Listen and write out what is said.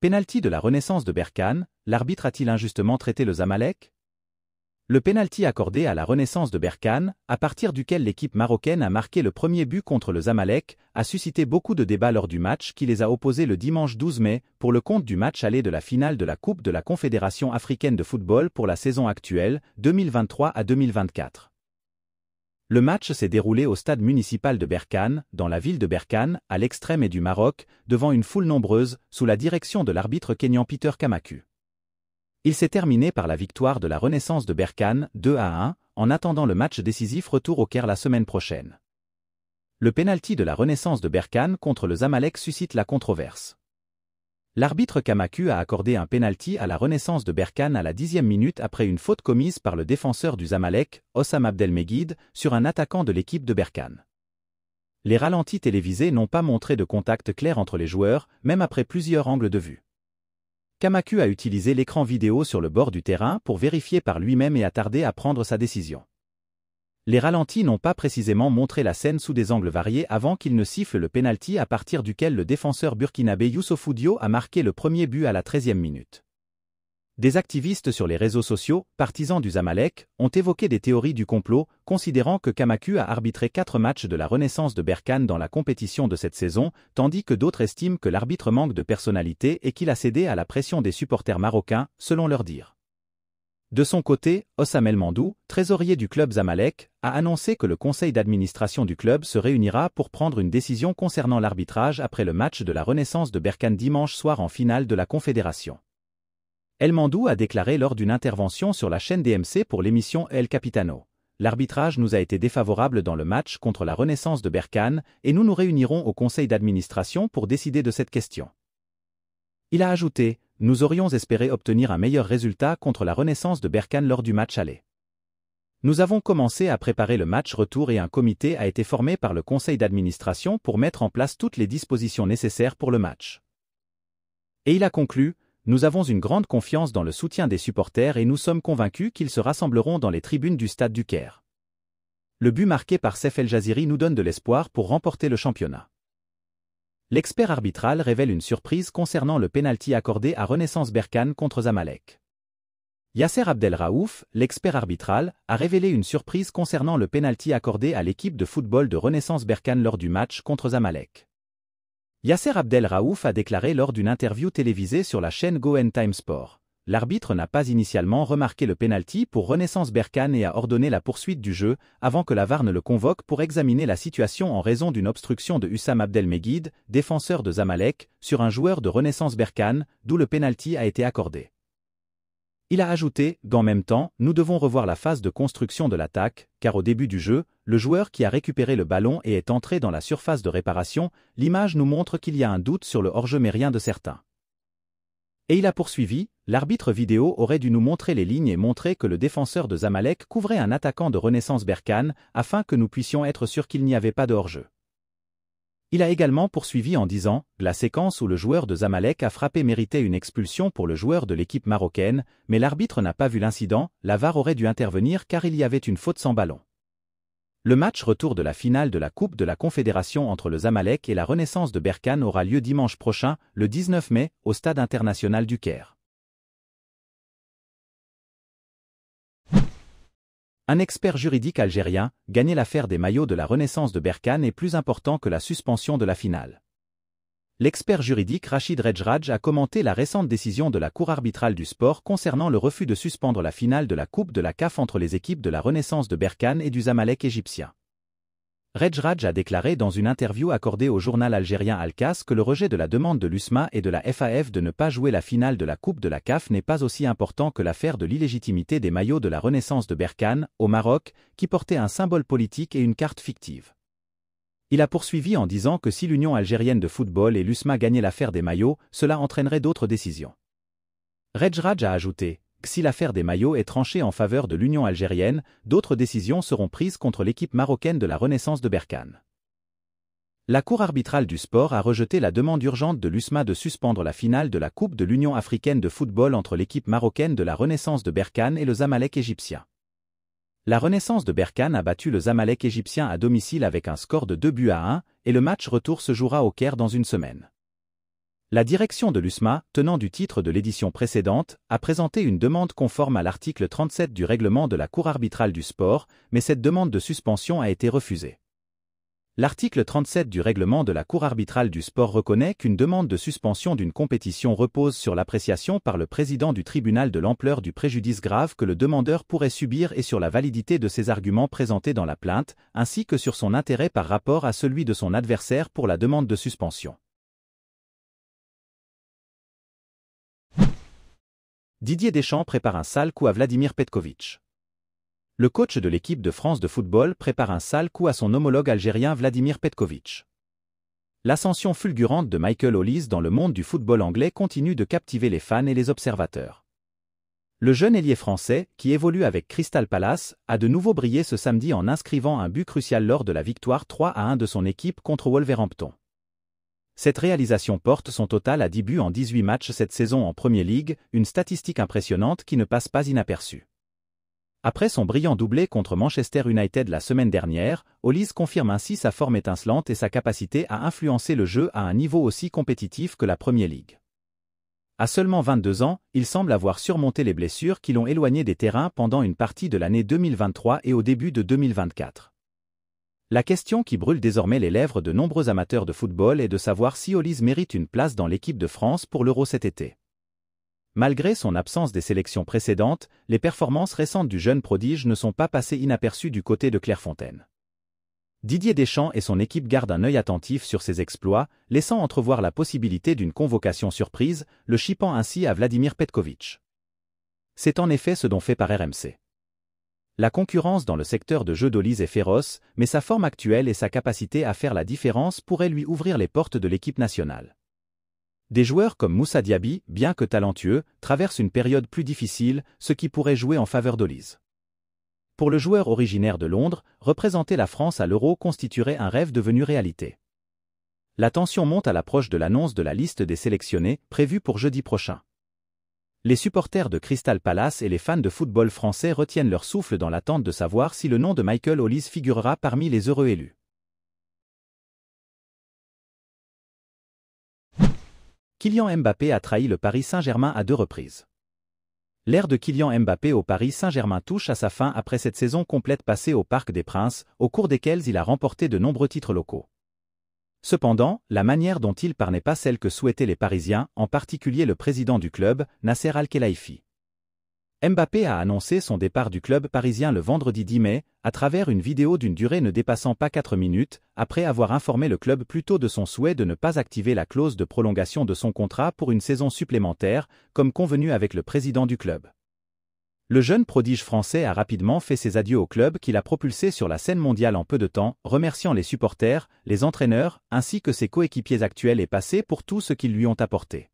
Pénalty de la Renaissance de Berkane, l'arbitre a-t-il injustement traité le Zamalek? Le pénalty accordé à la Renaissance de Berkane, à partir duquel l'équipe marocaine a marqué le premier but contre le Zamalek, a suscité beaucoup de débats lors du match qui les a opposés le dimanche 12 mai pour le compte du match aller de la finale de la Coupe de la Confédération africaine de football pour la saison actuelle, 2023 à 2024. Le match s'est déroulé au stade municipal de Berkane, dans la ville de Berkane, à l'extrême et du Maroc, devant une foule nombreuse, sous la direction de l'arbitre kényan Peter Kamaku. Il s'est terminé par la victoire de la Renaissance de Berkane, 2 à 1, en attendant le match décisif retour au Caire la semaine prochaine. Le pénalty de la Renaissance de Berkane contre le Zamalek suscite la controverse. L'arbitre Kamaku a accordé un pénalty à la Renaissance de Berkane à la dixième minute après une faute commise par le défenseur du Zamalek, Ossam Abdelmegid, sur un attaquant de l'équipe de Berkane. Les ralentis télévisés n'ont pas montré de contact clair entre les joueurs, même après plusieurs angles de vue. Kamaku a utilisé l'écran vidéo sur le bord du terrain pour vérifier par lui-même et a tardé à prendre sa décision. Les ralentis n'ont pas précisément montré la scène sous des angles variés avant qu'il ne siffle le pénalty à partir duquel le défenseur burkinabé Youssoufou Dio a marqué le premier but à la 13e minute. Des activistes sur les réseaux sociaux, partisans du Zamalek, ont évoqué des théories du complot, considérant que Kamaku a arbitré quatre matchs de la Renaissance de Berkane dans la compétition de cette saison, tandis que d'autres estiment que l'arbitre manque de personnalité et qu'il a cédé à la pression des supporters marocains, selon leur dire. De son côté, Ossam El Mandou, trésorier du club Zamalek, a annoncé que le conseil d'administration du club se réunira pour prendre une décision concernant l'arbitrage après le match de la Renaissance de Berkane dimanche soir en finale de la Confédération. El Mandou a déclaré lors d'une intervention sur la chaîne DMC pour l'émission El Capitano. L'arbitrage nous a été défavorable dans le match contre la Renaissance de Berkane et nous nous réunirons au conseil d'administration pour décider de cette question. Il a ajouté, nous aurions espéré obtenir un meilleur résultat contre la Renaissance de Berkane lors du match aller. Nous avons commencé à préparer le match retour et un comité a été formé par le conseil d'administration pour mettre en place toutes les dispositions nécessaires pour le match. Et il a conclu, nous avons une grande confiance dans le soutien des supporters et nous sommes convaincus qu'ils se rassembleront dans les tribunes du stade du Caire. Le but marqué par Sef El Jaziri nous donne de l'espoir pour remporter le championnat. L'expert arbitral révèle une surprise concernant le pénalty accordé à Renaissance Berkane contre Zamalek. Yasser Abdel Raouf, l'expert arbitral, a révélé une surprise concernant le pénalty accordé à l'équipe de football de Renaissance Berkane lors du match contre Zamalek. Yasser Abdel Raouf a déclaré lors d'une interview télévisée sur la chaîne Go Time Sport. L'arbitre n'a pas initialement remarqué le pénalty pour Renaissance Berkane et a ordonné la poursuite du jeu avant que la VAR ne le convoque pour examiner la situation en raison d'une obstruction de Hussam Abdelmegid, défenseur de Zamalek, sur un joueur de Renaissance Berkane, d'où le pénalty a été accordé. Il a ajouté, qu'en même temps, nous devons revoir la phase de construction de l'attaque, car au début du jeu, le joueur qui a récupéré le ballon et est entré dans la surface de réparation, l'image nous montre qu'il y a un doute sur le hors-jeu mais de certain. Et il a poursuivi, l'arbitre vidéo aurait dû nous montrer les lignes et montrer que le défenseur de Zamalek couvrait un attaquant de Renaissance Berkane, afin que nous puissions être sûrs qu'il n'y avait pas de hors-jeu. Il a également poursuivi en disant La séquence où le joueur de Zamalek a frappé méritait une expulsion pour le joueur de l'équipe marocaine, mais l'arbitre n'a pas vu l'incident, la VAR aurait dû intervenir car il y avait une faute sans ballon. Le match retour de la finale de la Coupe de la Confédération entre le Zamalek et la Renaissance de Berkane aura lieu dimanche prochain, le 19 mai, au Stade international du Caire. Un expert juridique algérien, gagner l'affaire des maillots de la Renaissance de Berkane est plus important que la suspension de la finale. L'expert juridique Rachid Rejraj a commenté la récente décision de la Cour arbitrale du sport concernant le refus de suspendre la finale de la Coupe de la CAF entre les équipes de la Renaissance de Berkane et du Zamalek égyptien. Rejraj a déclaré dans une interview accordée au journal algérien Al-Kas que le rejet de la demande de l'USMA et de la FAF de ne pas jouer la finale de la Coupe de la CAF n'est pas aussi important que l'affaire de l'illégitimité des maillots de la Renaissance de Berkane, au Maroc, qui portait un symbole politique et une carte fictive. Il a poursuivi en disant que si l'Union algérienne de football et l'USMA gagnaient l'affaire des maillots, cela entraînerait d'autres décisions. Rejraj a ajouté que si l'affaire des maillots est tranchée en faveur de l'Union algérienne, d'autres décisions seront prises contre l'équipe marocaine de la Renaissance de Berkane. La Cour arbitrale du sport a rejeté la demande urgente de l'USMA de suspendre la finale de la Coupe de l'Union africaine de football entre l'équipe marocaine de la Renaissance de Berkane et le Zamalek égyptien. La Renaissance de Berkane a battu le Zamalek égyptien à domicile avec un score de 2 buts à 1, et le match retour se jouera au Caire dans une semaine. La direction de l'USMA, tenant du titre de l'édition précédente, a présenté une demande conforme à l'article 37 du règlement de la Cour arbitrale du sport, mais cette demande de suspension a été refusée. L'article 37 du règlement de la Cour arbitrale du sport reconnaît qu'une demande de suspension d'une compétition repose sur l'appréciation par le président du tribunal de l'ampleur du préjudice grave que le demandeur pourrait subir et sur la validité de ses arguments présentés dans la plainte, ainsi que sur son intérêt par rapport à celui de son adversaire pour la demande de suspension. Didier Deschamps prépare un sale coup à Vladimir Petkovic. Le coach de l'équipe de France de football prépare un sale coup à son homologue algérien Vladimir Petkovic. L'ascension fulgurante de Michael Hollis dans le monde du football anglais continue de captiver les fans et les observateurs. Le jeune ailier français, qui évolue avec Crystal Palace, a de nouveau brillé ce samedi en inscrivant un but crucial lors de la victoire 3 à 1 de son équipe contre Wolverhampton. Cette réalisation porte son total à 10 buts en 18 matchs cette saison en Premier League, une statistique impressionnante qui ne passe pas inaperçue. Après son brillant doublé contre Manchester United la semaine dernière, Hollis confirme ainsi sa forme étincelante et sa capacité à influencer le jeu à un niveau aussi compétitif que la Premier League. À seulement 22 ans, il semble avoir surmonté les blessures qui l'ont éloigné des terrains pendant une partie de l'année 2023 et au début de 2024. La question qui brûle désormais les lèvres de nombreux amateurs de football est de savoir si Olise mérite une place dans l'équipe de France pour l'Euro cet été. Malgré son absence des sélections précédentes, les performances récentes du jeune prodige ne sont pas passées inaperçues du côté de Clairefontaine. Didier Deschamps et son équipe gardent un œil attentif sur ses exploits, laissant entrevoir la possibilité d'une convocation surprise, le chippant ainsi à Vladimir Petkovic. C'est en effet ce dont fait par RMC. La concurrence dans le secteur de jeu d'Olise est féroce, mais sa forme actuelle et sa capacité à faire la différence pourraient lui ouvrir les portes de l'équipe nationale. Des joueurs comme Moussa Diaby, bien que talentueux, traversent une période plus difficile, ce qui pourrait jouer en faveur d'Olise. Pour le joueur originaire de Londres, représenter la France à l'Euro constituerait un rêve devenu réalité. La tension monte à l'approche de l'annonce de la liste des sélectionnés, prévue pour jeudi prochain. Les supporters de Crystal Palace et les fans de football français retiennent leur souffle dans l'attente de savoir si le nom de Michael Hollis figurera parmi les heureux élus. Kylian Mbappé a trahi le Paris Saint-Germain à deux reprises. L'ère de Kylian Mbappé au Paris Saint-Germain touche à sa fin après cette saison complète passée au Parc des Princes, au cours desquels il a remporté de nombreux titres locaux. Cependant, la manière dont il part n'est pas celle que souhaitaient les Parisiens, en particulier le président du club, Nasser Al-Khelaifi. Mbappé a annoncé son départ du club parisien le vendredi 10 mai, à travers une vidéo d'une durée ne dépassant pas 4 minutes, après avoir informé le club plus tôt de son souhait de ne pas activer la clause de prolongation de son contrat pour une saison supplémentaire, comme convenu avec le président du club. Le jeune prodige français a rapidement fait ses adieux au club qu'il a propulsé sur la scène mondiale en peu de temps, remerciant les supporters, les entraîneurs, ainsi que ses coéquipiers actuels et passés pour tout ce qu'ils lui ont apporté.